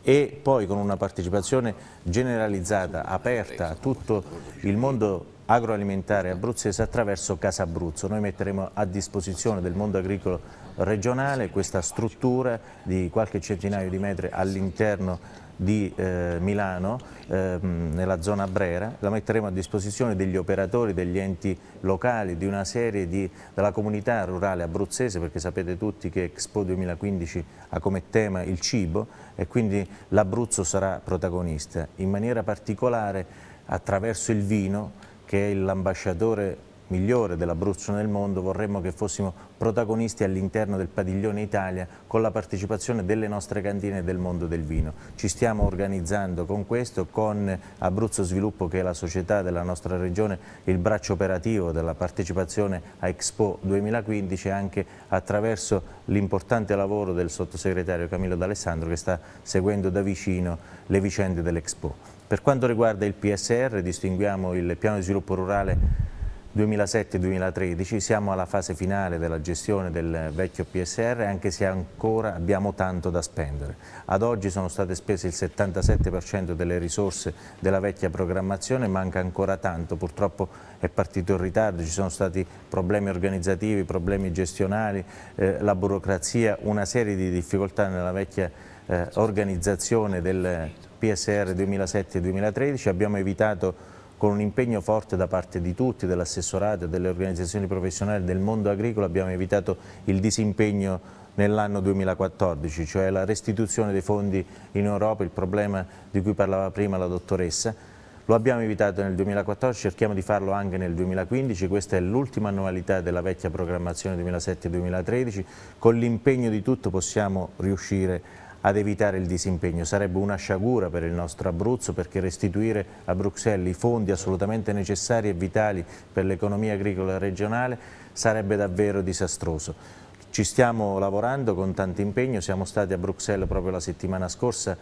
e poi con una partecipazione generalizzata, aperta a tutto il mondo agroalimentare abruzzese attraverso Casa Abruzzo. Noi metteremo a disposizione del mondo agricolo regionale questa struttura di qualche centinaio di metri all'interno di eh, Milano, eh, nella zona Brera, la metteremo a disposizione degli operatori, degli enti locali, di una serie di, della comunità rurale abruzzese, perché sapete tutti che Expo 2015 ha come tema il cibo e quindi l'Abruzzo sarà protagonista, in maniera particolare attraverso il vino che è l'ambasciatore migliore dell'Abruzzo nel mondo, vorremmo che fossimo protagonisti all'interno del Padiglione Italia con la partecipazione delle nostre cantine del mondo del vino. Ci stiamo organizzando con questo, con Abruzzo Sviluppo che è la società della nostra regione, il braccio operativo della partecipazione a Expo 2015 anche attraverso l'importante lavoro del sottosegretario Camillo D'Alessandro che sta seguendo da vicino le vicende dell'Expo. Per quanto riguarda il PSR distinguiamo il piano di sviluppo rurale 2007-2013, siamo alla fase finale della gestione del vecchio PSR anche se ancora abbiamo tanto da spendere. Ad oggi sono state spese il 77% delle risorse della vecchia programmazione, manca ancora tanto, purtroppo è partito in ritardo, ci sono stati problemi organizzativi, problemi gestionali, eh, la burocrazia, una serie di difficoltà nella vecchia eh, organizzazione del PSR 2007-2013, abbiamo evitato con un impegno forte da parte di tutti, dell'assessorato delle organizzazioni professionali del mondo agricolo abbiamo evitato il disimpegno nell'anno 2014, cioè la restituzione dei fondi in Europa, il problema di cui parlava prima la dottoressa. Lo abbiamo evitato nel 2014, cerchiamo di farlo anche nel 2015, questa è l'ultima annualità della vecchia programmazione 2007-2013, con l'impegno di tutto possiamo riuscire a ad evitare il disimpegno. Sarebbe una sciagura per il nostro Abruzzo perché restituire a Bruxelles i fondi assolutamente necessari e vitali per l'economia agricola regionale sarebbe davvero disastroso. Ci stiamo lavorando con tanto impegno, siamo stati a Bruxelles proprio la settimana scorsa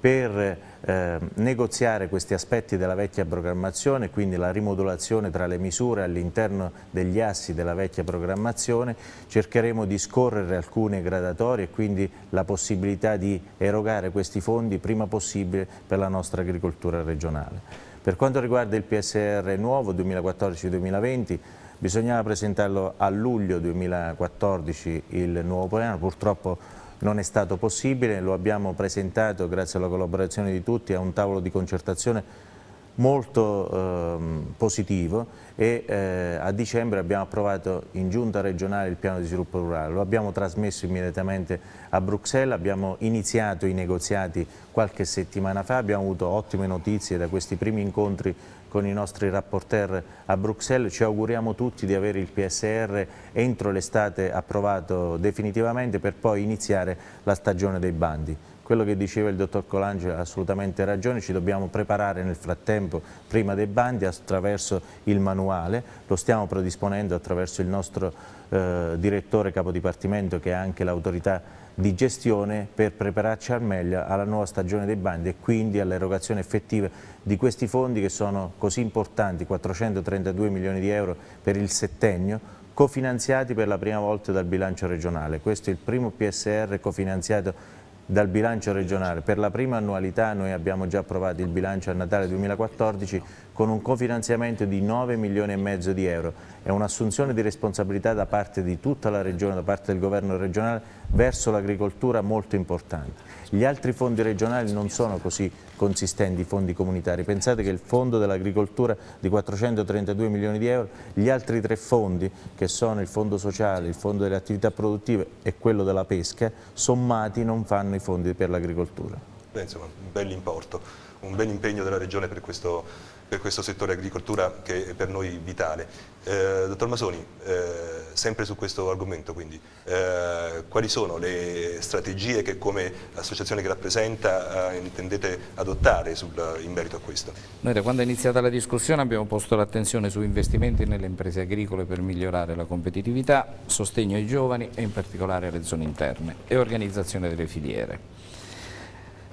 per eh, negoziare questi aspetti della vecchia programmazione, quindi la rimodulazione tra le misure all'interno degli assi della vecchia programmazione, cercheremo di scorrere alcune gradatorie e quindi la possibilità di erogare questi fondi prima possibile per la nostra agricoltura regionale. Per quanto riguarda il PSR nuovo 2014-2020, bisognava presentarlo a luglio 2014 il nuovo piano, purtroppo non è stato possibile, lo abbiamo presentato grazie alla collaborazione di tutti a un tavolo di concertazione molto ehm, positivo e eh, a dicembre abbiamo approvato in giunta regionale il piano di sviluppo rurale, lo abbiamo trasmesso immediatamente a Bruxelles, abbiamo iniziato i negoziati qualche settimana fa, abbiamo avuto ottime notizie da questi primi incontri con i nostri rapporter a Bruxelles, ci auguriamo tutti di avere il PSR entro l'estate approvato definitivamente per poi iniziare la stagione dei bandi quello che diceva il dottor Colangelo ha assolutamente ragione, ci dobbiamo preparare nel frattempo prima dei bandi attraverso il manuale, lo stiamo predisponendo attraverso il nostro eh, direttore capodipartimento che è anche l'autorità di gestione per prepararci al meglio alla nuova stagione dei bandi e quindi all'erogazione effettiva di questi fondi che sono così importanti, 432 milioni di euro per il settennio, cofinanziati per la prima volta dal bilancio regionale. Questo è il primo PSR cofinanziato dal bilancio regionale. Per la prima annualità noi abbiamo già approvato il bilancio a Natale 2014 con un cofinanziamento di 9 milioni e mezzo di euro. È un'assunzione di responsabilità da parte di tutta la regione, da parte del governo regionale verso l'agricoltura molto importante. Gli altri fondi regionali non sono così consistenti, i fondi comunitari. Pensate che il fondo dell'agricoltura di 432 milioni di euro, gli altri tre fondi che sono il fondo sociale, il fondo delle attività produttive e quello della pesca, sommati non fanno i fondi per l'agricoltura. Insomma, un bel importo, un bel impegno della Regione per questo, per questo settore agricoltura che è per noi vitale. Eh, dottor Masoni, eh, sempre su questo argomento, quindi, eh, quali sono le strategie che come associazione che rappresenta eh, intendete adottare sul, in merito a questo? Noi da quando è iniziata la discussione abbiamo posto l'attenzione su investimenti nelle imprese agricole per migliorare la competitività, sostegno ai giovani e in particolare alle zone interne e organizzazione delle filiere.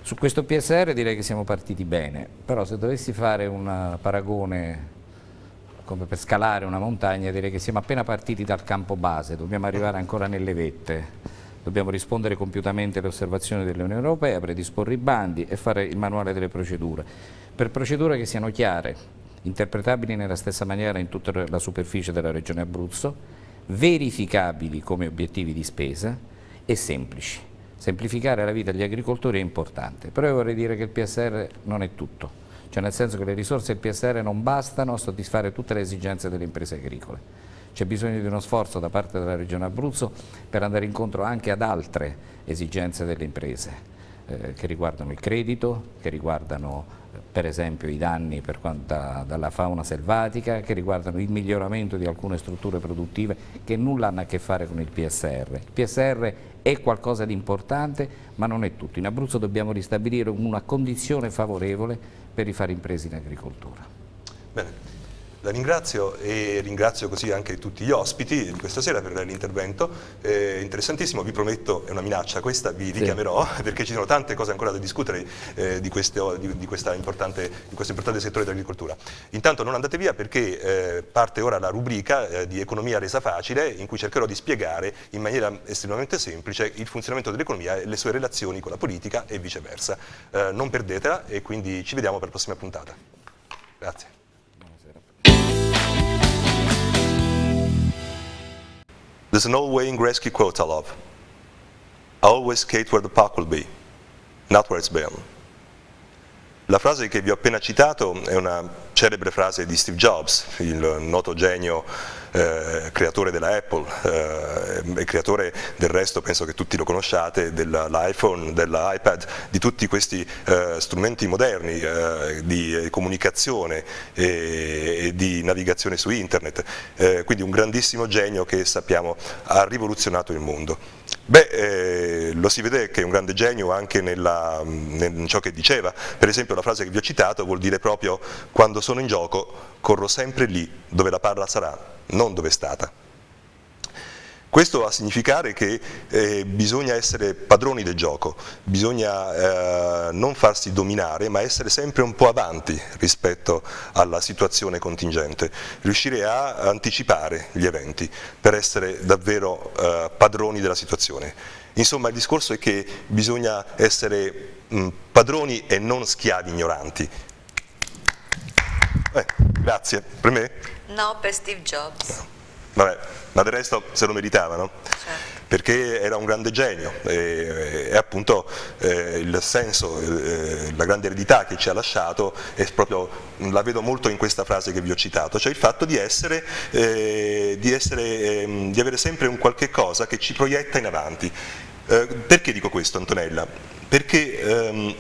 Su questo PSR direi che siamo partiti bene, però se dovessi fare un paragone come per scalare una montagna direi che siamo appena partiti dal campo base, dobbiamo arrivare ancora nelle vette, dobbiamo rispondere compiutamente alle osservazioni dell'Unione Europea, predisporre i bandi e fare il manuale delle procedure, per procedure che siano chiare, interpretabili nella stessa maniera in tutta la superficie della regione Abruzzo, verificabili come obiettivi di spesa e semplici. Semplificare la vita agli agricoltori è importante, però io vorrei dire che il PSR non è tutto, cioè nel senso che le risorse del PSR non bastano a soddisfare tutte le esigenze delle imprese agricole. C'è bisogno di uno sforzo da parte della Regione Abruzzo per andare incontro anche ad altre esigenze delle imprese, eh, che riguardano il credito, che riguardano per esempio i danni per quanto, dalla fauna selvatica, che riguardano il miglioramento di alcune strutture produttive che nulla hanno a che fare con il PSR. Il PSR è qualcosa di importante, ma non è tutto. In Abruzzo dobbiamo ristabilire una condizione favorevole per rifare imprese in agricoltura. Bene. La ringrazio e ringrazio così anche tutti gli ospiti di questa sera per l'intervento, eh, interessantissimo, vi prometto, è una minaccia questa, vi richiamerò sì. perché ci sono tante cose ancora da discutere eh, di, queste, di, di, importante, di, questo importante settore dell'agricoltura. Intanto non andate via perché eh, parte ora la rubrica eh, di economia resa facile in cui cercherò di spiegare in maniera estremamente semplice il funzionamento dell'economia e le sue relazioni con la politica e viceversa. Eh, non perdetela e quindi ci vediamo per la prossima puntata. Grazie. There's an old Wayne Gretzky quote I love. I always skate where the puck will be, not where it's been. La frase che vi ho appena citato è una celebre frase di Steve Jobs, il noto genio eh, creatore della Apple eh, creatore del resto, penso che tutti lo conosciate, dell'iPhone, dell'iPad, di tutti questi eh, strumenti moderni di comunicazione e, e, di navigazione su internet, quindi un grandissimo genio che sappiamo ha rivoluzionato il mondo. Beh, eh, lo si vede che è un grande genio anche nella, in ciò che diceva, per esempio la frase che vi ho citato vuol dire proprio quando sono in gioco corro sempre lì dove la palla sarà, non dove è stata. Questo va a significare che eh, bisogna essere padroni del gioco, bisogna eh, non farsi dominare ma essere sempre un po' avanti rispetto alla situazione contingente, riuscire a anticipare gli eventi per essere davvero eh, padroni della situazione. Insomma il discorso è che bisogna essere mh, padroni e non schiavi ignoranti. Eh, grazie. Per me? No, per Steve Jobs. No. Vabbè, ma del resto se lo meritavano. Certo perché era un grande genio e, e appunto eh, il senso, eh, la grande eredità che ci ha lasciato è proprio, la vedo molto in questa frase che vi ho citato, cioè il fatto di, essere, eh, di, essere, ehm, di avere sempre un qualche cosa che ci proietta in avanti. Eh, perché dico questo Antonella? Perché ehm,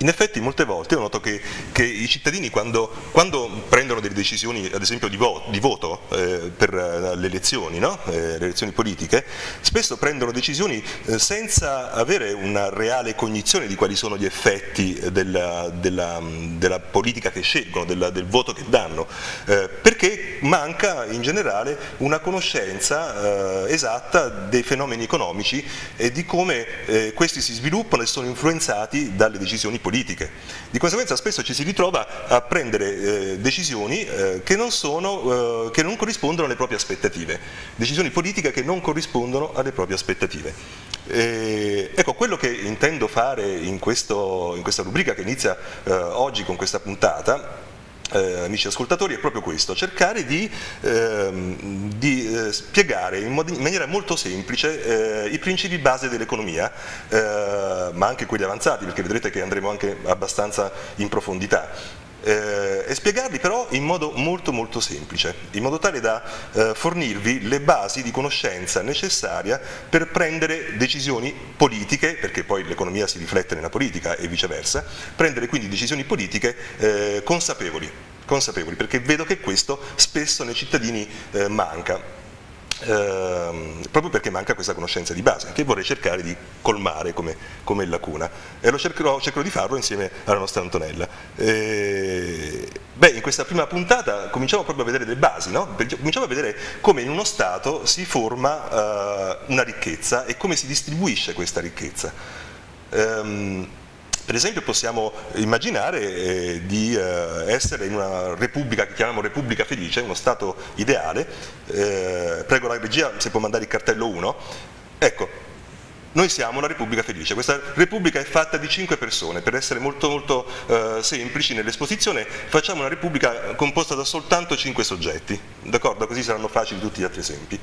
in effetti molte volte io noto che, che i cittadini quando, quando, prendono delle decisioni ad esempio di, vo di voto eh, per eh, le elezioni, no? eh, le elezioni politiche, spesso prendono decisioni eh, senza avere una reale cognizione di quali sono gli effetti della, della, della politica che scelgono, della, del voto che danno, eh, perché manca in generale una conoscenza eh, esatta dei fenomeni economici e di come questi si sviluppano e sono influenzati dalle decisioni politiche politiche. Di conseguenza spesso ci si ritrova a prendere eh, decisioni eh, che, non sono, eh, che, non corrispondono alle proprie aspettative, decisioni politiche che non corrispondono alle proprie aspettative. ecco, quello che intendo fare in, questo, in questa rubrica che inizia eh, oggi con questa puntata eh, amici ascoltatori, è proprio questo, cercare di, ehm, di eh, spiegare in, in, maniera molto semplice eh, i principi base dell'economia, eh, ma anche quelli avanzati, perché vedrete che andremo anche abbastanza in profondità eh, e spiegarli però in modo molto molto semplice, in modo tale da eh, fornirvi le basi di conoscenza necessaria per prendere decisioni politiche, perché poi l'economia si riflette nella politica e viceversa, prendere quindi decisioni politiche eh, consapevoli, consapevoli, perché vedo che questo spesso nei cittadini eh, manca. Ehm, proprio perché manca questa conoscenza di base che vorrei cercare di colmare come, come lacuna e lo cercherò, cercherò, di farlo insieme alla nostra Antonella. Eh, beh, in questa prima puntata cominciamo proprio a vedere le basi, no? cominciamo a vedere come in uno Stato si forma eh, una ricchezza e come si distribuisce questa ricchezza. Um, per esempio possiamo immaginare eh, di eh, essere in una repubblica che chiamiamo repubblica felice, uno stato ideale, eh, prego la regia se può mandare il cartello 1, ecco, noi siamo una repubblica felice, questa repubblica è fatta di cinque persone, per essere molto molto eh, semplici nell'esposizione facciamo una repubblica composta da soltanto cinque soggetti, d'accordo? Così saranno facili tutti gli altri esempi.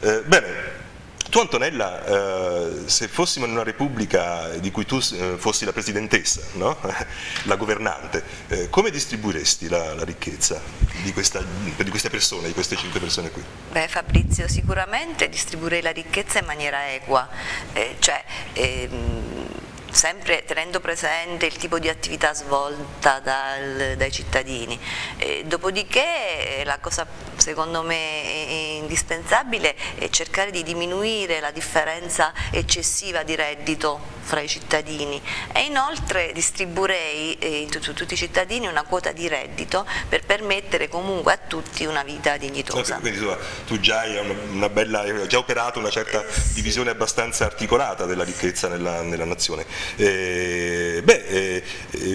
Eh, bene, tu Antonella, eh, se fossimo in una repubblica di cui tu eh, fossi la presidentessa, no? la governante, eh, come distribuiresti la, la ricchezza di, questa, di, queste persone, di queste cinque persone qui? Beh Fabrizio, sicuramente distribuirei la ricchezza in maniera equa, eh, cioè, ehm, sempre tenendo presente il tipo di attività svolta dal, dai cittadini. E dopodiché la cosa secondo me indispensabile è cercare di diminuire la differenza eccessiva di reddito fra i cittadini e inoltre distribuirei eh, in tutti i cittadini una quota di reddito per permettere comunque a tutti una vita dignitosa. Quindi tu, tu già hai una, una bella, hai già operato una certa eh, divisione abbastanza articolata della ricchezza nella, nella nazione. Eh, beh, eh,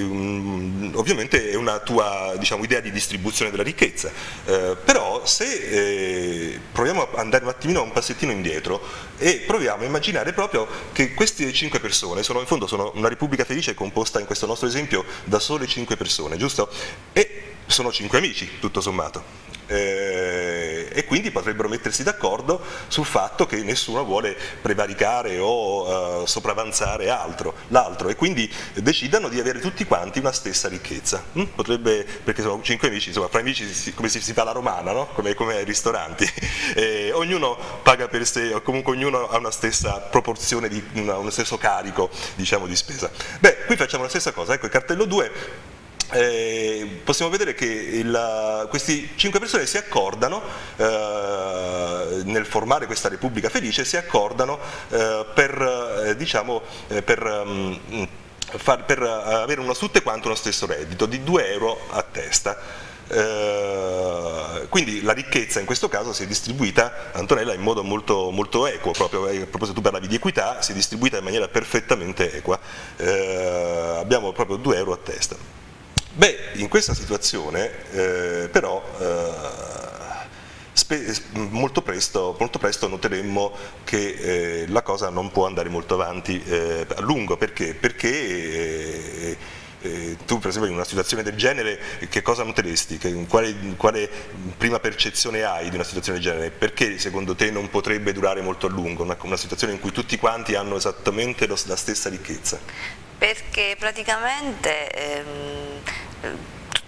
um, ovviamente è una tua diciamo, idea di distribuzione della ricchezza, eh, se eh, proviamo ad andare un attimino un passettino indietro e proviamo a immaginare proprio che queste cinque persone, sono, in fondo sono una repubblica felice composta in questo nostro esempio da sole cinque persone, giusto? E sono cinque amici, tutto sommato eh, e quindi potrebbero mettersi d'accordo sul fatto che nessuno vuole prevaricare o eh, sopravanzare l'altro e quindi decidano di avere tutti quanti una stessa ricchezza. Hm? Potrebbe, perché sono cinque amici, insomma, fra amici si, come si, si, fa la romana, no? come, come, ai ristoranti, eh, ognuno paga per sé o comunque ognuno ha una stessa proporzione, di, una, uno stesso carico diciamo, di spesa. Beh, qui facciamo la stessa cosa, ecco il cartello 2 eh, possiamo vedere che il, queste cinque persone si accordano eh, nel formare questa Repubblica Felice, si accordano eh, per, eh, diciamo, eh, per, um, far, per avere uno tutte quanto uno stesso reddito di 2 euro a testa. Uh, quindi la ricchezza in questo caso si è distribuita, Antonella, in modo molto, molto equo, proprio, a proposito tu parlavi di equità, si è distribuita in maniera perfettamente equa, uh, abbiamo proprio 2 euro a testa. Beh, in questa situazione eh, però eh, molto, presto, molto, presto, noteremmo che eh, la cosa non può andare molto avanti eh, a lungo, perché? Perché eh, eh, tu per esempio in una situazione del genere che cosa noteresti? Che, quale, quale, prima percezione hai di una situazione del genere? Perché secondo te non potrebbe durare molto a lungo una, una situazione in cui tutti quanti hanno esattamente lo, la stessa ricchezza? Perché praticamente ehm,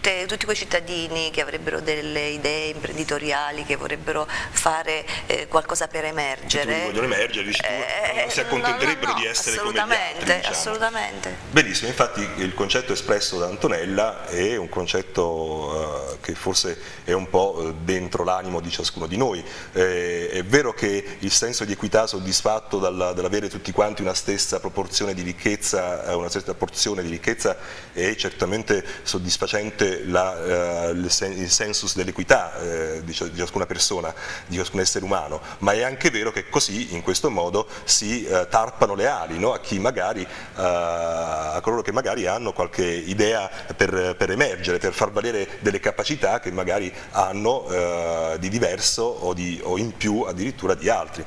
tutte, tutti quei cittadini che avrebbero delle idee imprenditoriali, che vorrebbero fare eh, qualcosa per emergere. Che vogliono emergere, dici tu, eh, si accontenterebbero no, no, di essere come gli altri. Diciamo. Assolutamente. Benissimo, infatti il concetto espresso da Antonella è un concetto uh, che forse è un po' eh, dentro l'animo di ciascuno di noi. Eh, è vero che il senso di equità soddisfatto dall'avere tutti quanti una stessa proporzione di ricchezza, una stessa porzione di ricchezza è certamente soddisfacente la, eh, il, sensus dell'equità eh, di, di, ciascuna persona, di ciascun essere umano, ma è anche vero che così, in questo modo, si eh, tarpano le ali no? a, magari, eh, a coloro che magari hanno qualche idea per, per, emergere, per far valere delle capacità che magari hanno di diverso o, di, o in più addirittura di altri.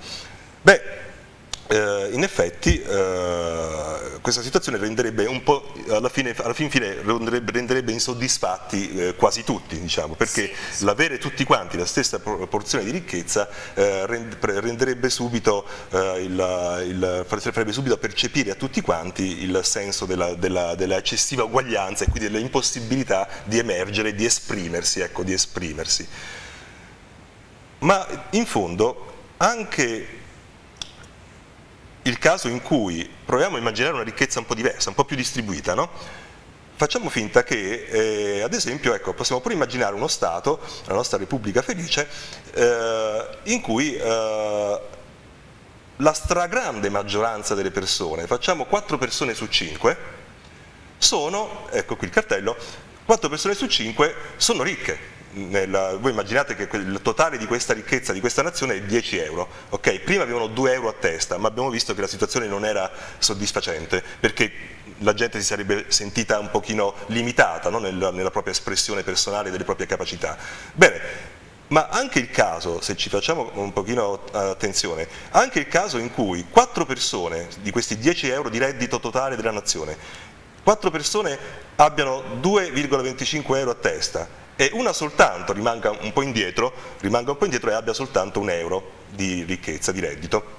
Beh, eh, in effetti eh, questa situazione renderebbe un po', alla fine, alla fin fine renderebbe, renderebbe insoddisfatti eh, quasi tutti, diciamo, perché sì. l'avere tutti quanti la stessa porzione di ricchezza eh, renderebbe subito, eh, il, il, farebbe subito percepire a tutti quanti il senso della, della, della eccessiva uguaglianza e quindi dell'impossibilità di emergere, di esprimersi, ecco, di esprimersi. Ma in fondo anche il caso in cui proviamo a immaginare una ricchezza un po' diversa, un po' più distribuita, no? facciamo finta che, eh, ad esempio, ecco, possiamo pure immaginare uno Stato, la nostra Repubblica felice, eh, in cui eh, la stragrande maggioranza delle persone, facciamo 4 persone su 5, sono, ecco qui il cartello, 4 persone su 5 sono ricche, nella, voi immaginate che il totale di questa ricchezza di questa nazione è 10 euro, okay? prima avevano 2 euro a testa, ma abbiamo visto che la situazione non era soddisfacente perché la gente si sarebbe sentita un pochino limitata no? nella, nella propria espressione personale delle proprie capacità. Bene, ma anche il caso, se ci facciamo un pochino attenzione, anche il caso in cui 4 persone di questi 10 euro di reddito totale della nazione, 4 persone abbiano 2,25 euro a testa e una soltanto rimanga un po' indietro, rimanga un po' indietro e abbia soltanto un euro di ricchezza, di reddito.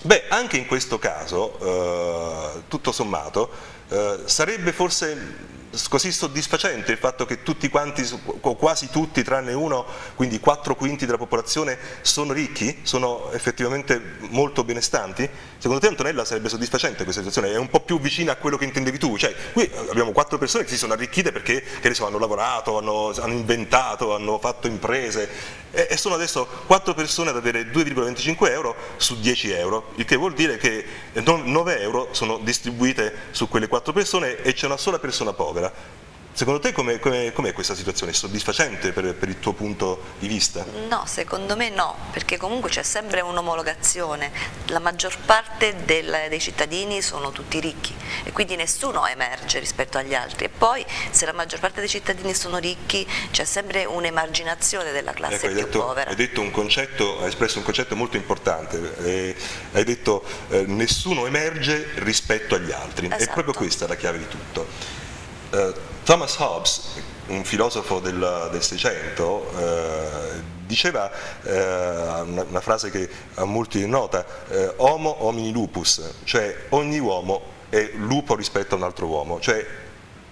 Beh, anche in questo caso, eh, tutto sommato, eh, sarebbe forse così soddisfacente il fatto che tutti quanti, o quasi tutti tranne uno, quindi quattro quinti della popolazione sono ricchi, sono effettivamente molto benestanti? Secondo te Antonella sarebbe soddisfacente questa situazione? È un po' più vicina a quello che intendevi tu? Cioè, qui abbiamo quattro persone che si sono arricchite perché so, hanno lavorato, hanno, hanno, inventato, hanno fatto imprese e, e sono adesso quattro persone ad avere 2,25 euro su 10 euro, il che vuol dire che 9 euro sono distribuite su quelle quattro persone e c'è una sola persona povera. Secondo te com'è, com'è, com'è questa situazione? È soddisfacente per, per, il tuo punto di vista? No, secondo me no, perché comunque c'è sempre un'omologazione. La maggior parte del, dei cittadini sono tutti ricchi e quindi nessuno emerge rispetto agli altri. E poi se la maggior parte dei cittadini sono ricchi c'è sempre un'emarginazione della classe ecco, più detto, povera. Hai, detto un concetto, hai espresso un concetto molto importante, eh, hai detto eh, nessuno emerge rispetto agli altri. Esatto. È proprio questa la chiave di tutto. Uh, Thomas Hobbes, un filosofo del Seicento, uh, diceva uh, una, frase che a molti è nota, homo homini lupus, cioè ogni uomo è lupo rispetto a un altro uomo, cioè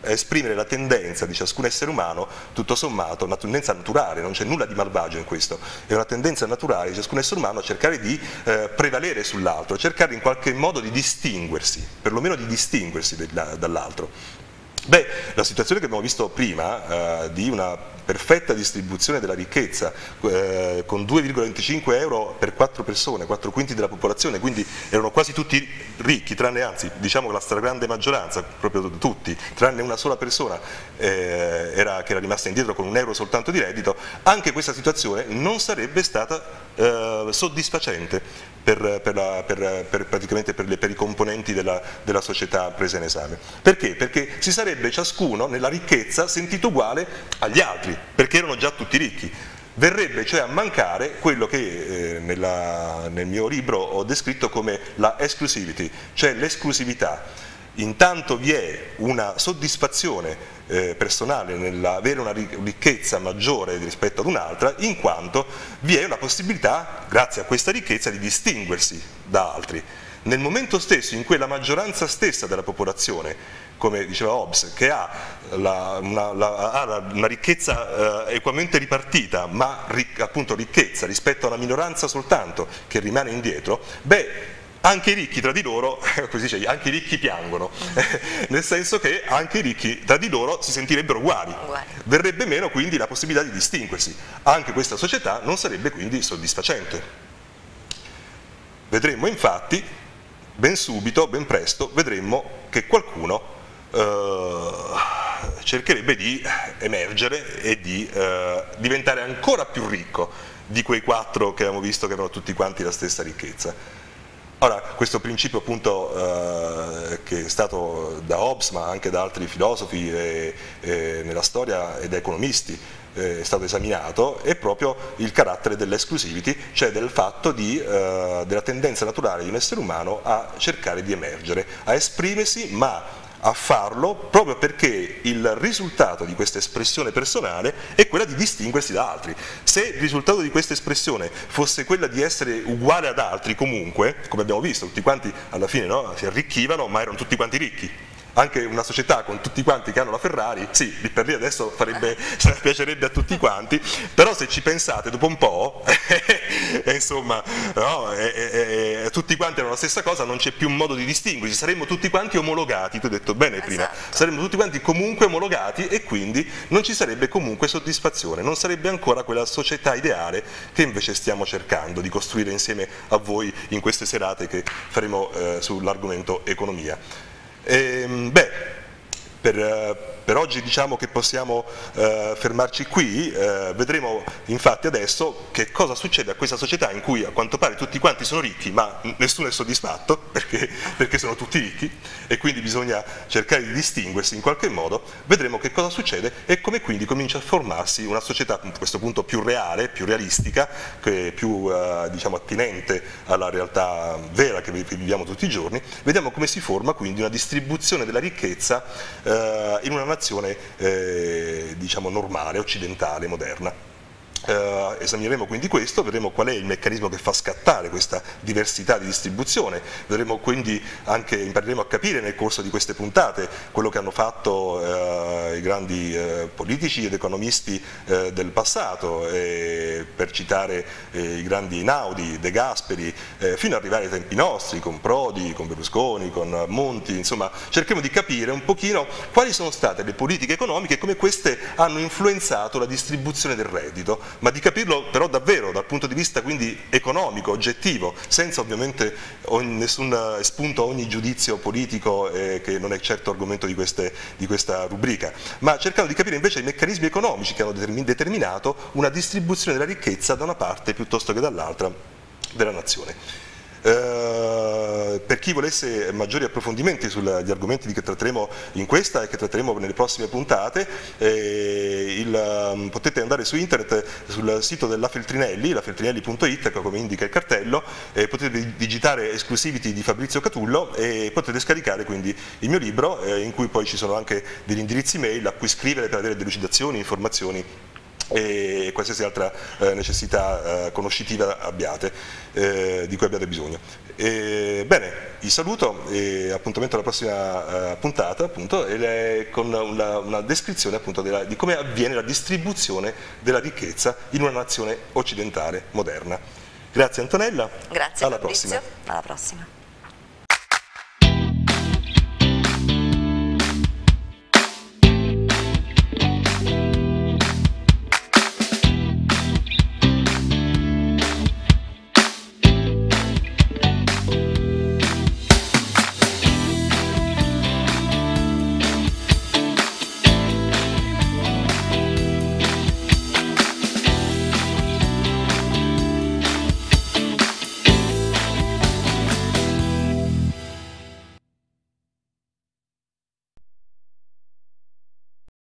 esprimere la tendenza di ciascun essere umano, tutto sommato, una tendenza naturale, non c'è nulla di malvagio in questo, è una tendenza naturale di ciascun essere umano a cercare di eh, prevalere sull'altro, a cercare in qualche modo di distinguersi, perlomeno di distinguersi dall'altro. Beh, la situazione che abbiamo visto prima eh, di una perfetta distribuzione della ricchezza eh, con 2,25 euro per 4 persone, 4 quinti della popolazione, quindi erano quasi tutti ricchi, tranne anzi diciamo la stragrande maggioranza, proprio tutti, tranne una sola persona eh, era, che era rimasta indietro con un euro soltanto di reddito, anche questa situazione non sarebbe stata eh, soddisfacente per, per, la, per, per le, i componenti della, della società presa in esame. Perché? Perché si sarebbe ciascuno nella ricchezza sentito uguale agli altri, perché erano già tutti ricchi. Verrebbe cioè a mancare quello che eh, nella, nel mio libro ho descritto come la exclusivity, cioè l'esclusività. Intanto vi è una soddisfazione eh, personale nell'avere una ricchezza maggiore rispetto ad un'altra, in quanto vi è la possibilità, grazie a questa ricchezza, di distinguersi da altri. Nel momento stesso in cui la maggioranza stessa della popolazione come diceva Hobbes, che ha, la, una, la, ha una, ricchezza eh, equamente ripartita, ma ric appunto ricchezza rispetto a una minoranza soltanto che rimane indietro, beh, anche i ricchi tra di loro, così dice, anche i ricchi piangono, nel senso che anche i ricchi tra di loro si sentirebbero uguali. Verrebbe meno quindi la possibilità di distinguersi. Anche questa società non sarebbe quindi soddisfacente. Vedremmo infatti, ben subito, ben presto, vedremmo che qualcuno eh, cercherebbe di emergere e di eh, diventare ancora più ricco di quei quattro che abbiamo visto che avevano tutti quanti la stessa ricchezza. Ora, questo principio appunto eh, che è stato da Hobbes ma anche da altri filosofi e, e nella storia e da economisti eh, è stato esaminato è proprio il carattere dell'esclusivity, cioè del fatto di, eh, della tendenza naturale di un essere umano a cercare di emergere, a esprimersi ma a farlo proprio perché il risultato di questa espressione personale è quella di distinguersi da altri. Se il risultato di questa espressione fosse quella di essere uguale ad altri comunque, come abbiamo visto, tutti quanti alla fine no, si arricchivano ma erano tutti quanti ricchi, anche una società con tutti quanti che hanno la Ferrari, sì, lì per lì adesso farebbe, piacerebbe a tutti quanti, però se ci pensate dopo un po', insomma, no, e, e, e, tutti quanti hanno la stessa cosa, non c'è più un modo di distinguerci, saremmo tutti quanti omologati, tu hai detto bene prima, esatto. saremmo tutti quanti comunque omologati e quindi non ci sarebbe comunque soddisfazione, non sarebbe ancora quella società ideale che invece stiamo cercando di costruire insieme a voi in queste serate che faremo eh, sull'argomento economia. E, ehm, beh, per, per oggi diciamo che possiamo eh, fermarci qui, eh, vedremo infatti adesso che cosa succede a questa società in cui a quanto pare tutti quanti sono ricchi ma nessuno è soddisfatto perché, perché sono tutti ricchi e quindi bisogna cercare di distinguersi in qualche modo, vedremo che cosa succede e come quindi comincia a formarsi una società a questo punto più reale, più realistica, più eh, diciamo, attinente alla realtà vera che viviamo tutti i giorni, vediamo come si forma quindi una distribuzione della ricchezza eh, in una nazione eh, diciamo normale, occidentale, moderna. Uh, esamineremo quindi questo, vedremo qual è il meccanismo che fa scattare questa diversità di distribuzione, vedremo quindi anche, impareremo a capire nel corso di queste puntate quello che hanno fatto uh, i grandi uh, politici ed economisti del passato, per citare i grandi Einaudi, De Gasperi, fino ad arrivare ai tempi nostri, con Prodi, con Berlusconi, con Monti, insomma cercheremo di capire un pochino quali sono state le politiche economiche e come queste hanno influenzato la distribuzione del reddito ma di capirlo però davvero dal punto di vista quindi economico, oggettivo, senza ovviamente nessun spunto a ogni giudizio politico eh, che non è certo argomento di, queste, di, questa rubrica, ma cercando di capire invece i meccanismi economici che hanno determinato una distribuzione della ricchezza da una parte piuttosto che dall'altra della nazione. Eh, per chi volesse maggiori approfondimenti sugli argomenti che tratteremo in questa e che tratteremo nelle prossime puntate, eh, il, um, potete andare su internet sul sito della Feltrinelli, lafeltrinelli.it come indica il cartello, eh, potete digitare Exclusivity di Fabrizio Catullo e potete scaricare quindi il mio libro eh, in cui poi ci sono anche degli indirizzi mail a cui scrivere per avere delucidazioni, informazioni e qualsiasi altra eh, necessità eh, conoscitiva abbiate, eh, di cui abbiate bisogno. E, bene, vi saluto e appuntamento alla prossima eh, puntata appunto, con una, una descrizione appunto della, di come avviene la distribuzione della ricchezza in una nazione occidentale moderna. Grazie Antonella, Grazie alla Fabrizio. prossima. Alla prossima.